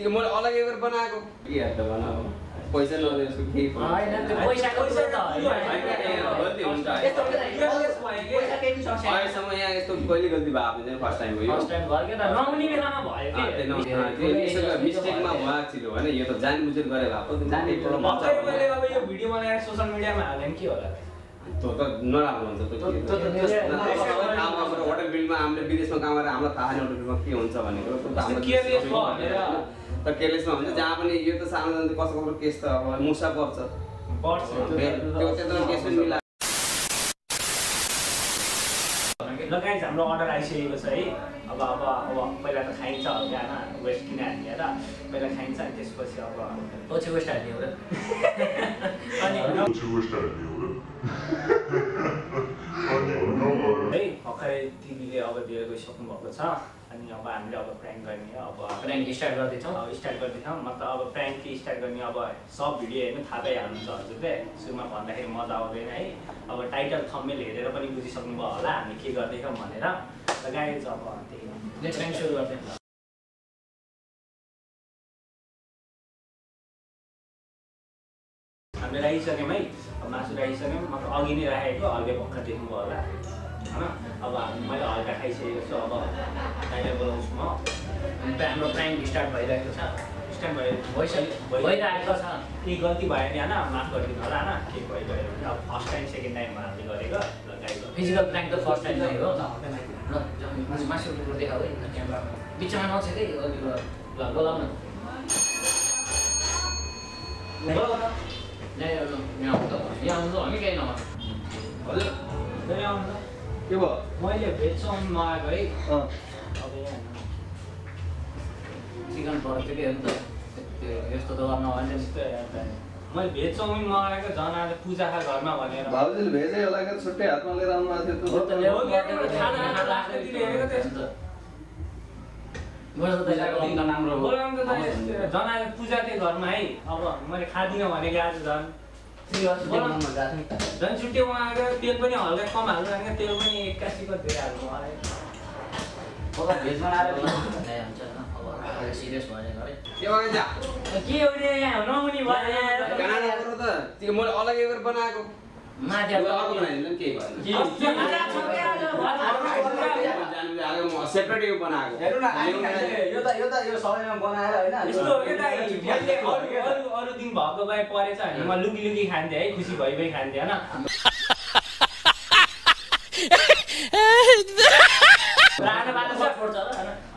त्यो मैले अलग्गै गरेर बनाएको। के हेर्दा बनाएको पैसा केही। अहिलेसम्म यहाँ यस्तो कहिले गल्ती भएको चाहिँ फर्स्ट टाइम हो यो। फर्स्ट टाइम भयो मिस्टेकमा भएको थियो होइन? यो त जानबुझेर गरे भएको सोसियल मिडियामा के होला? त्यो त नराम्रो हुन्छ होटल बिलमा हामीले विदेशमा काम गरेर हाम्रो थाहा छैन होटल बिलमा के हुन्छ भनेको तर केयरलेसमा हुन्छ जहाँ पनि यो त सानो सानो कसो कसो केस त अब मुसा पर्छ। पर्छ। त्यो त्यत्रो केस पनि मिला ल गाइज हाम्रो अर्डर आइसकेको छ है। अब अब अब पहिला त खाइन्छ हल्का होइन वेस्ट किन हालेर पहिला खाइन्छ अनि त्यसपछि अब पछि वेस्ट हाल्ने हो र। अनि है भर्खरै दिदीले अब दिएर गइसक्नु भएको छ। अनि अब हामीले अब प्र्याङ्क गर्ने अब प्र्याङ्क स्टार्ट गर्दैछौँ। अब स्टार्ट गर्दैछौँ। मतलब अब प्र्याङ्क स्टार्ट गर्ने अब सब भिडियो हेर्नु थाहा पाइहाल्नुहुन्छ हजुरले। सुरुमा भन्दाखेरि मजा आउँदैन है। अब टाइटल थम्मेल हेरेर पनि बुझिसक्नु भयो होला। हामी के गर्दैछौँ भनेर। र गाइज अब त्यही हो। नेक्स्ट प्र्याङ्क सुरु गर्दै हामीले राखिसक्यौँ है। मासु राखिसक्यौँ। मतलब अघि नै राखेको हल्का भर्खर देख्नुभयो होला। होइन अब मैले हल्का खाइसकेको छु अब दाइलाई बोलाउँछु म अनि प्रा- हाम्रो प्र्याङ्क स्टार्ट भइरहेको छ स्ट्यान्ड भयो भइसक्यो भइरहेको छ केही गल्ती भयो भने होइन माफ गरिदिनु होला होइन केही भइगयो भने अब फर्स्ट टाइम सेकेन्ड टाइममा हामीले गरेको फिजिकल प्र्याङ्क त फर्स्ट टाइम नै हो ल मासु देखाऊ है क्यामेरा बिचमा नछेक ल बोलाउन यहाँ यहाँ आउनु त यहाँ आउनु त हामी केही नभए हजुर त। के भयो मैले भेज चाउमिन मगाएको है अँ अब चिकन परेको थियो कि हेर्नु त त्यो यस्तो त गर्न भएन नि यस्तो हेर्दा मैले भेज चाउमिन मगाएको झन् आज पूजा खा घरमा भनेर भाउजूले भेजै होला क्या छुट्टै हातमा लिएर आउनु भएको थियो झन् आज पूजा थियो घरमा है अब मैले खाँदिनँ भनेको आज झन् झन् छुट्टी उहाँको तेल पनि हल्का कम हाल्नु भने तेल पनि एक्कासीको धेरै हाल्नु मलाई। के मैले अलग्गै गरेर बनाएको। सेपरेट बनाएको। हेर्नु न। यो त यो त यो सबैमा बनाएर होइन यस्तो मैले अरू अरू अरू दिन भएको भए परेछ भने म लुकी लुकी खान्थेँ है खुसी भइ भइ खान्थेँ होइन?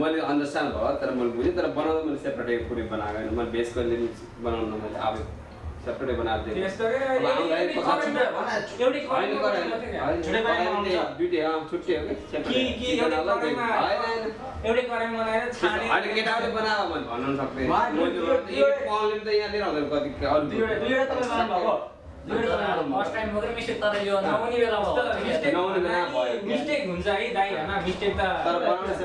मैले अन्डरस्ट्यान्ड भयो तर मैले बुझेँ तर बनाउँदा मैले सेपरेटै पुरै बनाएको होइन मैले बेस कहिले बनाउनु मैले अब सेपरेटै बनाएको थिएँ। बनायो भने भन्नु सक्दैन। कति मिस्टेक हुन्छ है दाइ होइन मिस्टेक त।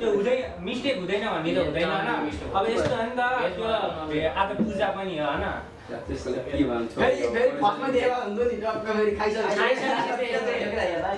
त्यो हुँदै मिस्टेक हुँदैन भन्ने त हुँदैन होइन अब यस्तो हो नि त आज पूजा पनि हो होइन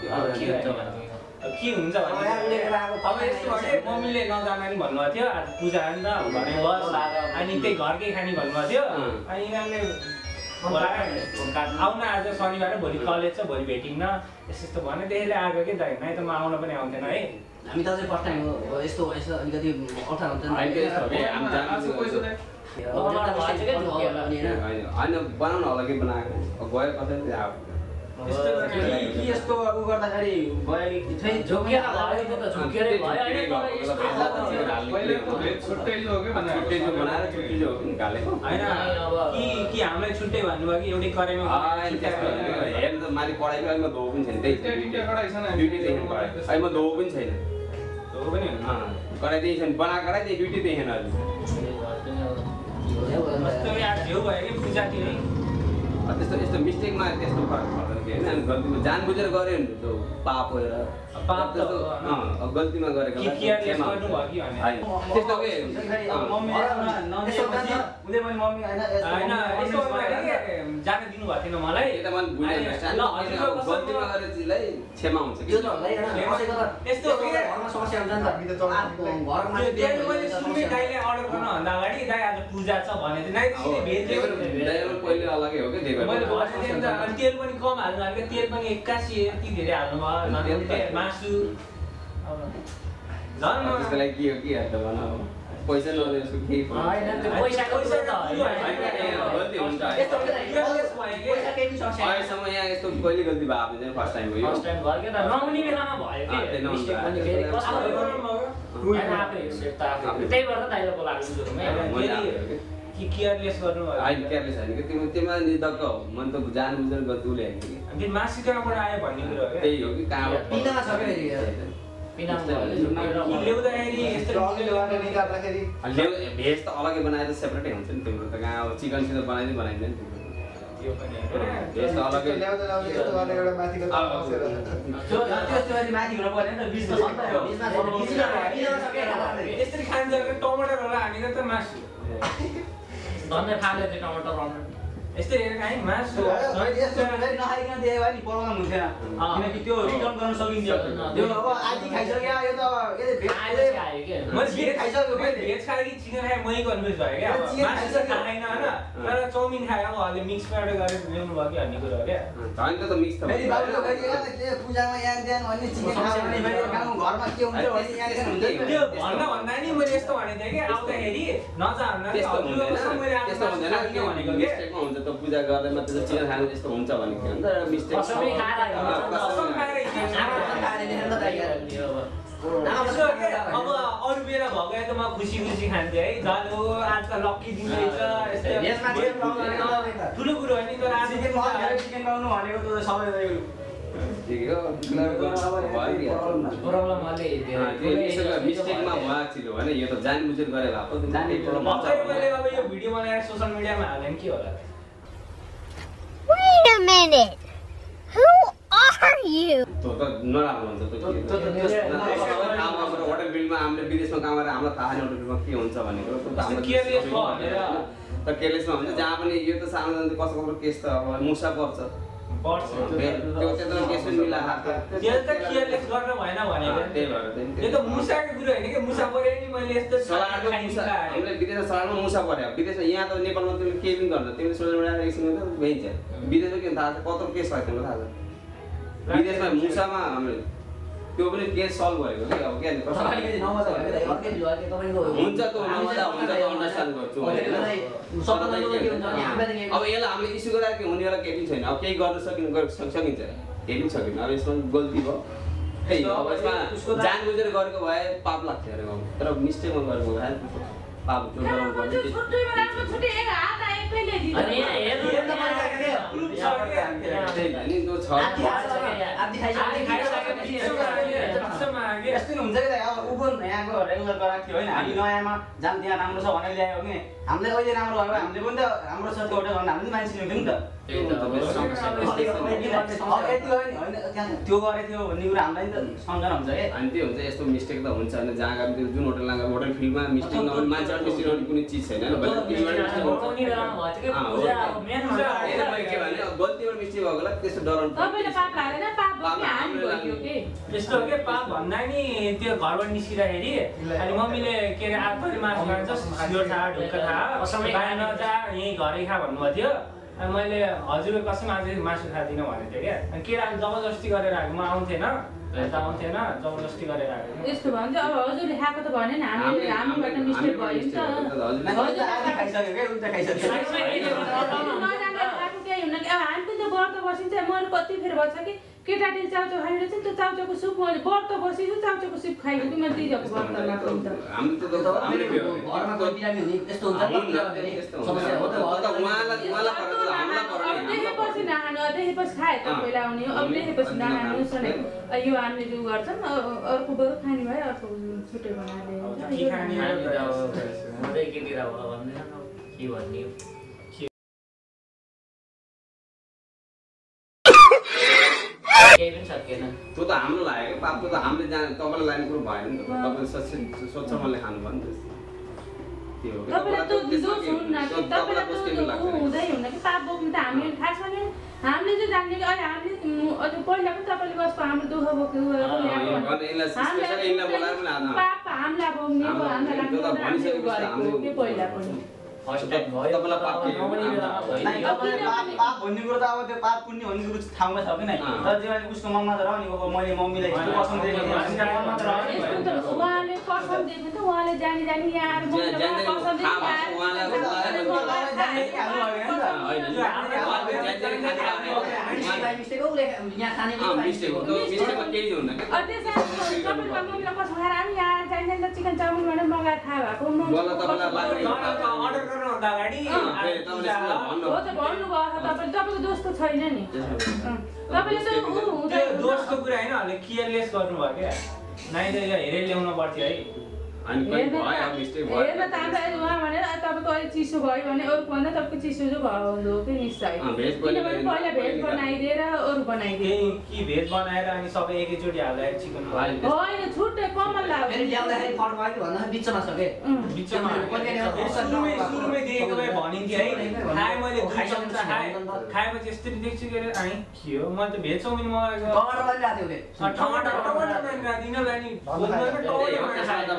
के हुन्छ भने भने भने मम्मीले नजान नि भन्नुभएको थियो। आज पूजा नि त घरै बस। अनि त्यही घरकै खाने भन्नुभएको थियो। अनि यिनीहरूले आउन आज शनिबार भोलि कलेज छ भोलि भेटिन्न। यस्तो यस्तो भन्यो। त्यसैले आएको कि दाइ? नै त म आउन पनि आउँथेन है। हामी त चाहिँ फर्स्ट टाइम हो। यस्तो भएछ अलिकति अल्छा हुन्छ नि होइन भने होइन होइन। होइन बनाउनु होला कि बनाएको? गयो कतै त्यो यस्तो उ गर्दाखेरि भयो कि हामीलाई छुट्टै भन्नुभयो कि एउटै त माथि पढाइ अहिले म धो पनि छैन अहिले म धो पनि छैन हो पनि हुन्छ कराइ त्यही छैन बनाएको कराइ त्यही ड्युटी छैन अहिले त्यस्तो यस्तो मिस्टेकमा त्यस्तो फरक पर्दैन होइन? गऱ्यो भने त्यो पाप हो, गल्तीमा गरेको त्यस्तो के अँ, मम्मीले नदिएपछि उसले पनि मम्मी होइन यस्तो होइन गर्नु यस्तो पर्ने गर्दाखेरि भनेर। जान दिनु भएको थिएन मलाई गल्तीमा गरेर चिजलाई क्षमा हुन्छ अर्डर गर्नुभन्दा अगाडि दाइ आज पूजा छ भने पहिले अलगै हो तेल पनि कम हाल्नु हाल्यो तेल पनि एक्कासी यति धेरै हाल्नु भयो तेल झन् त- ते- मासु त्यसको लागि के हो के हेर्दा भन पैसा नदिएछु केही भयो। अहिलेसम्म यहाँ यस्तो कहिले गल्ती भएको छैन फर्स्ट टाइम भयो भयो भयो? भयो। त्यही भएर त दाइलो बोलाएको केयरलेस गर्नुभयो होइन केयरलेस होइन कि तिम्रो तिमीमा निर्धक्क हो मन त जान बुझेर गल्ती उसले होइन कि अनि फेरि मासु कहाँबाट आयो भन्ने कुरो हो त्यही हो कि कहाँबाट पिनामा भेज त अलग्गै बनाएर त सेपरेटै हुन्छ नि तिम्रो त कहाँ अब चिकनसित बनाइदिनु गर्ने पर्ने नि टमाटरहरू हालेर त मासु धन्य त्यो टमाटर यस्तै नखाइकन भने प्रब्लम हुन्थेन किनकि त्यो रिटर्न गर्न सकिन्थ्यो। त्यो अब आधी खाइसक्यो। यो त मैले भेज खाइसक्यो मैले मैले। भेज खाएँ कि चिकन खाएँ? मै कन्फ्युज भयो क्या। मासु। खाएन होइन? तर चाउमिन खायो अब अहिले मिक्स गरेर गरेर ल्याउनु भयो कि भन्ने कुरो हो क्या। होइन त मिक्स त फेरि बाबुले पूजामा यहाँ त्यहाँ भन्ने चिकन खायो भने फेरि गाउँ घरमा के हुन्छ भन्ने यहाँ हुन्छ नि त। त्यो भन्दा भन्दा नि मैले यस्तो भनेको थिएँ कि आउँदाखेरि त्यस्तो हुँदैन। त्यस्तो हुँदैन। खादिनँ भनेको कि? हुन्छ त। पूजा गर्दै मात्रै त चिकन खानु त्यस्तो हुन्छ मिस्टेक भने त कसम खाएर हिँड्छ। आमा पनि खाएर हिँडेर त दाइ यार। आमा यसो पनि के, अब अरू बेला भएको त म खुसी खुसी खान्थेँ है झन् हो आज त लक्की दिन रहेछ। ठुलो कुरो होइन तर आज चिकन पाउनु भनेको त सबै त्यो मिस्टेक- मिस्टेकमा यो त जानी बुझेर गरेर भएको हुन्छ। मैले अब यो भिडियो बनाएर सोसियल मिडियामा हाल्यो भने के होला? A minute. Who are you? त नराम्रो हुन्छ जहाँ पनि यो त सानो सानो कसो कसो केस त अब मुसा पर्छ। त केयरलेस गर्न भएन भनेको त्यही भएर त्यही- यो त मुसाको कुरो होइन कि मुसा पऱ्यो नि मैले यस्तो सलाडको मुसा हामीले विदेशमा सलाडमा मुसा पर्यो विदेशमा यहाँ त नेपालमा तिमीले केही पनि तिमीले उडाएर एकछिन त भइन्छ विदेशमा के थाहा छ कत्रो भएको तिमीलाई थाहा छ विदेशमा मुसामा त्यो पनि केस सल्भ गरेको कि? अब के हुन्छ त नमजा हुन्छ त अन्डरस्ट्यान्ड गर्छु। अब यसलाई हामीले इस्यु गरेर के हुनेवाला केही पनि छैन। अब केही गर्न सकिन सकिन्छ। केही पनि सकिन। अब यसमा गल्ती भयो। अब यसमा जान बुझेर गरेको भए पाप लाग्थ्यो अरे गाउँ तर मिस्टेकमा गरेको भए पाप जो हुन्छ कि त? अब ऊ पनि यहाँको रेगुलर गराएको थियो होइन। हामी नयाँमा जाम त्यहाँ राम्रो छ भनेर ल्यायो भने हामीलाई अहिले राम्रो भयो? हामीले पनि त राम्रो छ त्यो एउटा भने हामीले पनि मान्छे ल्याउँथ्यौँ नि त। होइन? त्यहाँ त्यो गरेको थियो भन्ने कुरा हामीलाई नि त सम्झना हुन्छ क्या अनि त्यो हुन्छ यस्तो मिस्टेक त हुन्छ होइन। जहाँ त्यो जुन होटल गयो होटल फिल्डमा मिस्टेक नहुने कुनै चिज छैन भएको होला त्यस्तो डराउनु तपाईँले पाप हालेन पाप हाल्नु भयो कि यस्तो हो के? पाप? भन्दा नि त्यो घरबाट निस्किँदाखेरि अनि मम्मीले के अरे आत्मले मासु खान्छ सियो थाहा ढुक्क थाहा असमय बाहिर नजा यहीँ घरै खा भन्नुभएको थियो। अनि मैले हजुरको कसम आज मासु खाँदिनँ भनेको थिएँ क्या। अनि केटाले जबरजस्ती गरेर आएको? म आउँथेन। यता आउँथेन जबरजस्ती गरेर आएको। यस्तो अब हजुरले खाएको त भने नि हामी हामीबाट मिस्टेक भयो नि त। उल्टा खाइसक्यो क्या उल्टा खाइसक्यो नजानेर खाएको केही हुन कि अब हामी पनि त व्रत बसिन्छ मैले कति फेर भन्छ कि केटाले चाउचाउ खाने रहेछ नि त्यो चाउचाउको सुप मैले व्रत बसेछु चाउचाउको सुप खाएको कि मैले हामीले त्यो हामीले परेन देखेपछि नखानु देखेपछि खाए त पहिला आउने हो। अब देखेपछि नखानु सनै। यो हामीले जो गर्छन् अ- अर्को बरु खाने भयो अर्को छुट्टै बनाएर के भन्ने हो। केही पनि सकिएन। त्यो त हाम्रो लागेको पाप त्यो त हामीले जाने तपाईँलाई लाग्ने कुरो भएन नि त। तपाईँले स्वच्छ स्वच्छ मनले खानु भयो नि त हामीले खासमा नि। हामीले चाहिँ जान्ने कि? अहिले हामीले उम्, अझ पहिला पनि तपाईँले कस्तो हाम्रो दुःख हामीलाई पहिला पनि। पाप भन्ने कुरो त अब त्यो पाप पुण्य भन्ने कुरो ठाउँमा छ कि नै। तर त्यो उसको मनमा त रह्यो नि अब मैले मम्मीलाई यस्तो कसम दिएको मिस्टेक मिस्टेक हो उसले यहाँ खाने अँ, मिस्टेक हो त्यो मिस्टेकमा केही हुन्न कि अनि त्यसमा तपाईँले मम्मीलाई कसम खाएर हामी यहाँ आएर जानी जानी चिकन चाउमिन भनेर मगाएर थाहा भएको म- मलाई तपाईँलाई लाग्ने- अर्डर गर्नुभन्दा अगाडि अँ, फेरि तपाईँले यसो भन्नु हो त भन्नुभयो तपाईँले तपाईँको दोष त छैन नि तपाईँले त दोषको कुरा होइन केयरलेस गर्नुभयो क्या नाइ त यो हेरेर ल्याउनु पर्थ्यो है अनि भनेर तपाईँको अहिले चिसो भयो भने अरू भन्दा तपाईँको चिसो चाहिँ भयो कि निश्चय किनभने पहिला भेज बनाइदिएर अरू बनाइदियो। केही कि भेज बनाएर अनि सबै एकैचोटि हाल्दा चिकन होइन। होइन छुट्टै कमल फेरि ल्याउँदाखेरि लाग्यो फर्क भयो कि भन्दा बिचमा छ के? बिचमा सुरुमै सुरुमै देखेको भए भनिन्थ्यो है। खाएँ मैले दुई चम्चा खाएँ। खाएपछि यस्तरी देख्छु के अरे आएँ के हो मैले त भेज चाउमिन मगाएको। टमाटर पनि ल्याएको थियो उसले टमाटर टमाटर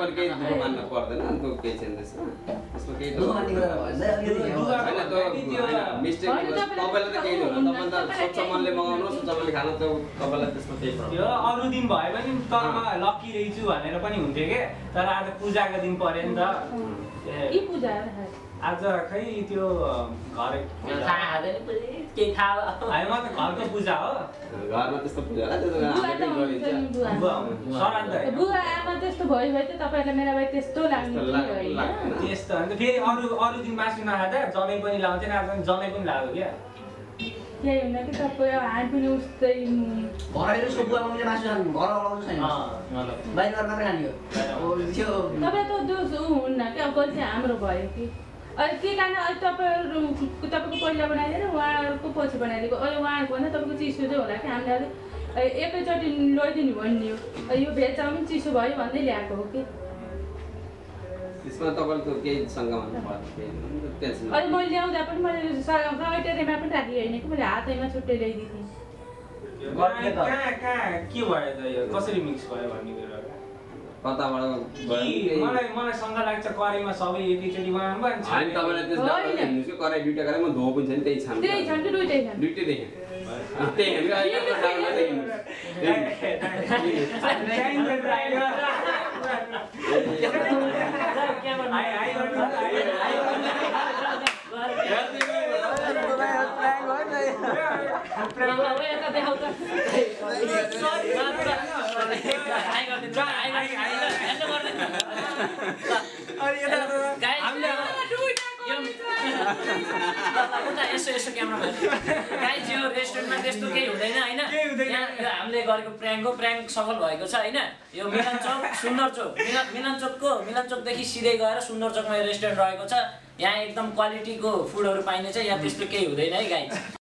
पनि मान्नु पर्दैन त्यो केही छैन त्यसमा त्यसमा केही दुःख मान्ने कुरा भन्दा अलिकति ल्याउँदा। होइन त्यो होइन मिस्टेक होइन, तपाईँलाई त केही हुन्न तपाईँलाई तपाईँ त स्वच्छ मनले मगाउनुहोस् स्वच्छ मनले खानु त्यो तपाईँलाई त्यसमा केही त्यो प्रब्लम अरू दिन भए पनि तर म लक्की रहेछु भनेर पनि हुन्थ्यो के तर आज पूजाको दिन पऱ्यो नि त आज खै त्यो घर म त घरको पूजा हो घरमा त्यस्तो पूजा होला त्यस्तो भयो भए त तपाईँलाई मेरा भाइ त्यस्तो लाग्ने त्यस्तो अन्त फेरि अरू अरू दिन मासु नखाँदा जनै पनि लाउँथेन आज पनि जनै पनि लाग्यो क्या। हुन्न कि तपाईँ पनि उस्तै घर आएर उसको बुवा मम्मीले मासु खानु घर अलाउनु छैन। अँ, मतलब। बाहिर गएर मात्रै खाने हो। अब त्यो तपाईँ त दोष हुन्न कि अब गल्ती हाम्रो भयो कि। अहिले के कारण अहिले तपाईँहरू तपाईँको पहिला बनाइदिएर उहाँहरूको पछि बनाइदिएको। अहिले उहाँहरूको भन्दा तपाईँको चिसो चाहिँ होला कि हामीले एकैचोटि लैदिनु भन्ने हो। यो भेज चाउमिन चिसो भयो भन्दै ल्याएको हो कि? त्यसमा तपाईँले केही मैले ल्याउँदा पनि मैले टेरेमा पनि राखेको होइन कि? मैले हातैमा छुट्टै ल्याइदिएको थिएँ। कहाँ कहाँ कहाँ के भयो त यो? कसरी मिक्स भयो भन्ने कुरा? कताबाट कि मलाई शङ्का लाग्छ कराईमा सबै एकैचोटि भयो तपाईँलाई दुइटा कराई म पनि छ नि त्यही छन्। दुइटै देखेँ त्यही हेर्नु अहिले डाउनलोड यता देखाउ त। हाई गरिदिन्छ, हाई गरिदिन्छ, हेर्नु पर्दैन। Guys, यो- उता यसो यसो क्यामरामा गाइज यो रेस्टुरेन्टमा त्यस्तो केही हुँदैन होइन? हामीले गरेको प्र्याङ्क हो प्र्याङ्क सफल भएको छ होइन? यो मिलन चोक सुन्दर चोक। मिलन मिलन चोकको मिलन चोकदेखि सिधै गएर सुन्दर चोकमा यो रेस्टुरेन्ट रहेको छ। यहाँ एकदम क्वालिटीको फुडहरू पाइने छ यहाँ त्यस्तो केही हुँदैन है गाइज